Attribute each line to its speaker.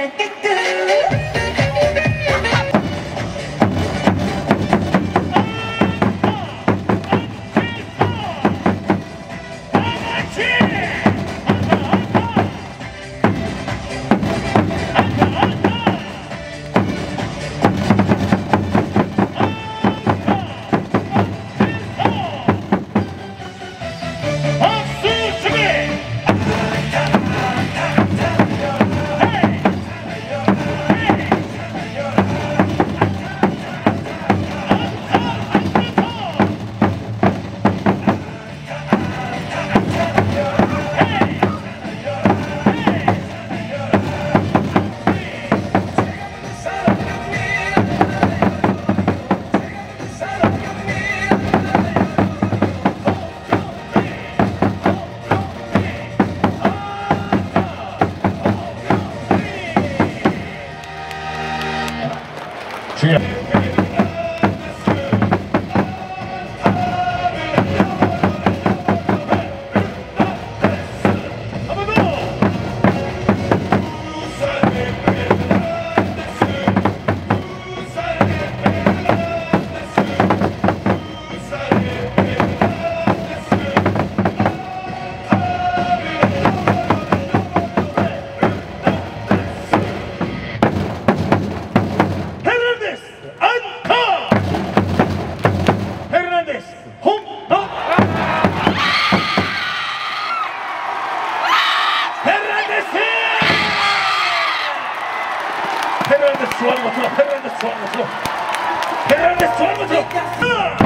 Speaker 1: like a. Gracias。です座りもちろん入られです座りもちろん入られです座りもちろん